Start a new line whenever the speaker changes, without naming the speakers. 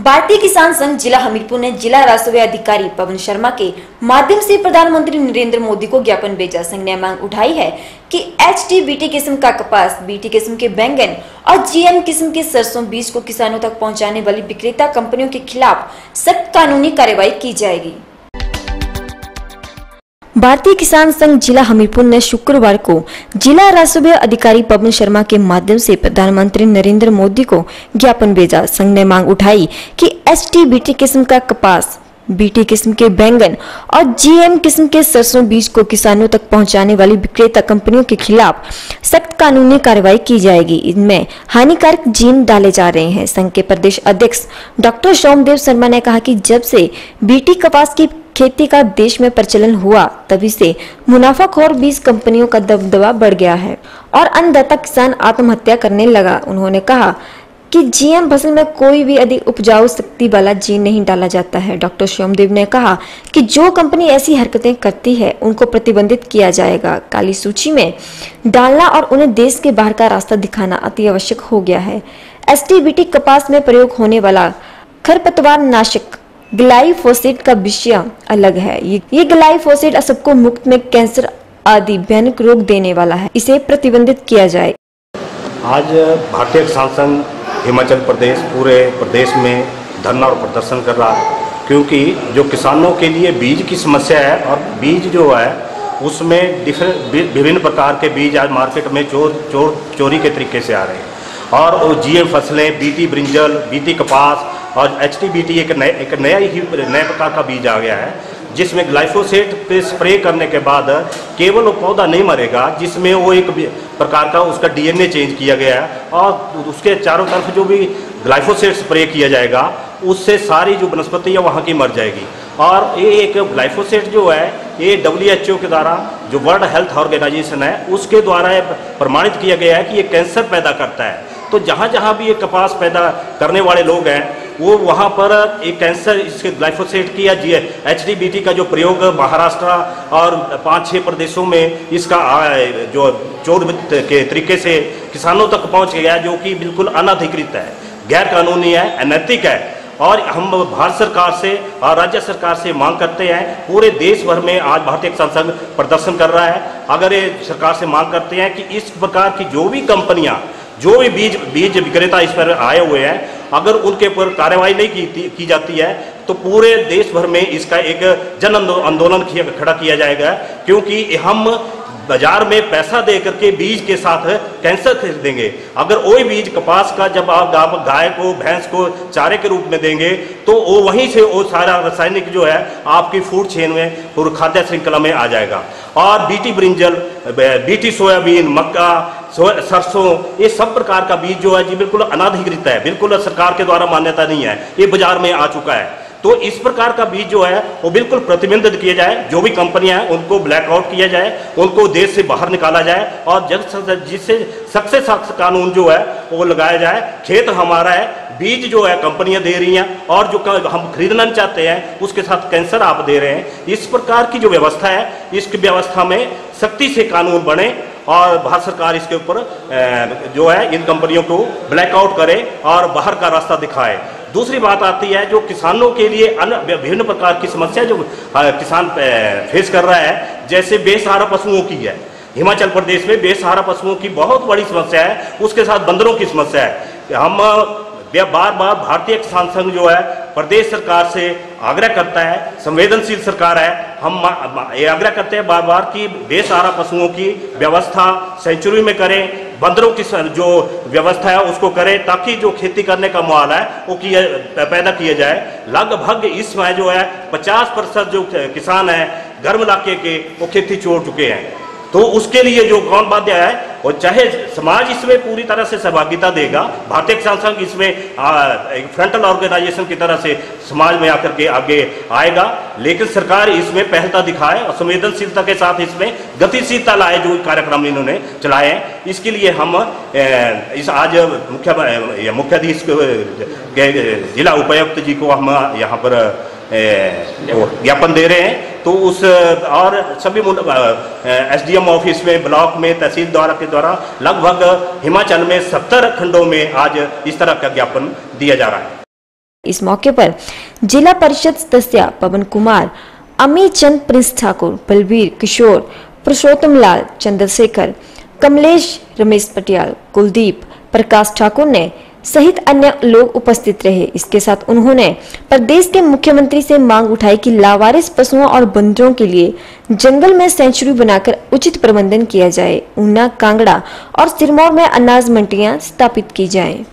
भारतीय किसान संघ जिला हमीरपुर ने जिला राजस्व अधिकारी पवन शर्मा के माध्यम से प्रधानमंत्री नरेंद्र मोदी को ज्ञापन भेजा। संघ ने मांग उठाई है कि एच टी बीटी किस्म का कपास, बीटी किस्म के बैंगन और जीएम किस्म के सरसों बीज को किसानों तक पहुँचाने वाली विक्रेता कंपनियों के खिलाफ सख्त कानूनी कार्रवाई की जाएगी। भारतीय किसान संघ जिला हमीरपुर ने शुक्रवार को जिला राजस्व अधिकारी पवन शर्मा के माध्यम से प्रधानमंत्री नरेंद्र मोदी को ज्ञापन भेजा। संघ ने मांग उठाई कि एस टी बीटी किस्म का कपास, बीटी किस्म के बैंगन और जीएम किस्म के सरसों बीज को किसानों तक पहुँचाने वाली विक्रेता कंपनियों के खिलाफ सख्त कानूनी कार्रवाई की जाएगी। इनमें हानिकारक जीन डाले जा रहे हैं। संघ के प्रदेश अध्यक्ष डॉक्टर सोमदेव शर्मा ने कहा कि जब से बीटी कपास की खेती का देश में प्रचलन हुआ, तभी से मुनाफाखोर बीज कंपनियों का दबदबा बढ़ गया है और अन्नदाता किसान आत्महत्या करने लगा। उन्होंने कहा कि जीएम फ़सल में कोई भी अधिक उपजाऊ शक्ति वाला जीन नहीं डाला जाता है। डॉक्टर श्योमदेव ने कहा कि जो कंपनी ऐसी हरकतें करती है, उनको प्रतिबंधित किया जाएगा। काली सूची में डालना और उन्हें देश के बाहर का रास्ता दिखाना अति आवश्यक हो गया है। एसटीबीटी कपास में प्रयोग होने वाला खरपतवार नाशक ग्लाइफोसेट का विषय अलग है। ये, ये ग्लाइफोसेट मुक्त में कैंसर आदि भयानक रोग देने वाला है। इसे प्रतिबंधित किया जाए।
आज भारतीय किसान संघ हिमाचल प्रदेश पूरे प्रदेश में धरना और प्रदर्शन कर रहा है। क्योंकि जो किसानों के लिए बीज की समस्या है और बीज जो है उसमें डिफरेंट विभिन्न प्रकार के बीज आज मार्केट में चोर चोर चोरी के तरीके से आ रहे हैं। और वो जीएम फ़सलें बीटी ब्रिंजल बीटी कपास और एच टी बी टी एक नए, एक नया ही नए प्रकार का बीज आ गया है, जिसमें ग्लाइफोसेट पे स्प्रे करने के बाद केवल वो पौधा नहीं मरेगा, जिसमें वो एक प्रकार का उसका डीएनए चेंज किया गया है, और उसके चारों तरफ़ जो भी ग्लाइफोसेट स्प्रे किया जाएगा, उससे सारी जो वनस्पति है वहाँ की मर जाएगी। और ये एक ग्लाइफोसेट जो है, ये डब्ल्यूएचओ के द्वारा जो वर्ल्ड हेल्थ ऑर्गेनाइजेशन है, उसके द्वारा प्रमाणित किया गया है कि ये कैंसर पैदा करता है। तो जहाँ जहाँ भी ये कपास पैदा करने वाले लोग हैं वो वहाँ पर एक कैंसर इसके ग्लाइफोसेट की या जी एच का जो प्रयोग महाराष्ट्र और पाँच छः प्रदेशों में इसका जो चोर के तरीके से किसानों तक पहुँच गया जो कि बिल्कुल अनधिकृत है गैर कानूनी है, अनैतिक है। और हम भारत सरकार से और राज्य सरकार से मांग करते हैं, पूरे देश भर में आज भारतीय किसान संघ प्रदर्शन कर रहा है। अगर ये सरकार से मांग करते हैं कि इस प्रकार की जो भी कंपनियाँ जो भी बीज बीज विक्रेता इस पर आए हुए हैं अगर उनके ऊपर कार्रवाई नहीं की, की जाती है तो पूरे देश भर में इसका एक जन आंदोलन खड़ा किया जाएगा क्योंकि हम बाज़ार में पैसा दे करके बीज के साथ कैंसर खरीदेंगे अगर वही बीज कपास का जब आप गाय को भैंस को चारे के रूप में देंगे तो वो वहीं से वो सारा रासायनिक जो है आपकी फ़ूड चेन में और खाद्य श्रृंखला में आ जाएगा। और बीटी ब्रिंजल बीटी सोयाबीन मक्का सरसों, ये सब प्रकार का बीज जो है जी, बिल्कुल अनाधिकृत है, बिल्कुल सरकार के द्वारा मान्यता नहीं है, ये बाज़ार में आ चुका है। तो इस प्रकार का बीज जो है, वो बिल्कुल प्रतिबंधित किया जाए, जो भी कंपनियाँ हैं, उनको ब्लैकआउट किया जाए, उनको देश से बाहर निकाला जाए, और जब जिससे सख्त से सख्त कानून जो है, वो लगाया जाए, खेत हमारा है, बीज जो है, कंपनियाँ दे रही हैं, और जो हम खरीदना चाहते हैं, उसके साथ कैंसर आप दे रहे हैं, इस प्रकार की जो व्यवस्था है इस व्यवस्था में सख्ती से कानून बने और भारत सरकार इसके ऊपर जो है, इन कंपनियों को ब्लैकआउट करे और बाहर का रास्ता दिखाए। दूसरी बात आती है, जो किसानों के लिए अन्य विभिन्न प्रकार की समस्या जो किसान फेस कर रहा है, जैसे बेसहारा पशुओं की है। हिमाचल प्रदेश में बेसहारा पशुओं की बहुत बड़ी समस्या है, उसके साथ बंदरों की समस्या है। हम बार बार भारतीय किसान संघ जो है प्रदेश सरकार से आग्रह करता है, संवेदनशील सरकार है, हम ये आग्रह करते हैं बार बार कि बेसहारा पशुओं की व्यवस्था सेंचुरी में करें, बंदरों की जो व्यवस्था है उसको करें, ताकि जो खेती करने का माहौल है, वो किया पैदा किया जाए। लगभग इस समय जो है 50 प्रतिशत जो किसान है गर्म इलाके के वो खेती छोड़ चुके हैं। तो उसके लिए जो कौन बाध्य है और चाहे समाज इसमें पूरी तरह से सहभागिता देगा, भारतीय किसान संघ इसमें एक फ्रंटल ऑर्गेनाइजेशन की तरह से समाज में आकर के आगे आएगा, लेकिन सरकार इसमें पहलता दिखाए और संवेदनशीलता के साथ इसमें गतिशीलता लाए जो कार्यक्रम इन्होंने चलाए हैं। इसके लिए हम इस आज मुख्य मुख्याधीश जिला उपायुक्त जी को हम यहाँ पर ज्ञापन दे रहे हैं। तो उस और सभी एसडीएम ऑफ़िस में, ब्लॉक में, तहसील द्वारा के द्वारा लगभग हिमाचल में सत्तर खंडों में आज इस तरह का ज्ञापन दिया जा रहा है।
इस मौके पर जिला परिषद सदस्य पवन कुमार अमित चंद प्रिंस ठाकुर बलवीर किशोर, पुरुषोत्तम लाल चंद्रशेखर, कमलेश रमेश पटियाल, कुलदीप प्रकाश ठाकुर ने सहित अन्य लोग उपस्थित रहे इसके साथ उन्होंने प्रदेश के मुख्यमंत्री से मांग उठाई कि लावारिस पशुओं और बंदरों के लिए जंगल में सेंचुरी बनाकर उचित प्रबंधन किया जाए ऊना, कांगड़ा और सिरमौर में अनाज मंडियाँ स्थापित की जाएँ।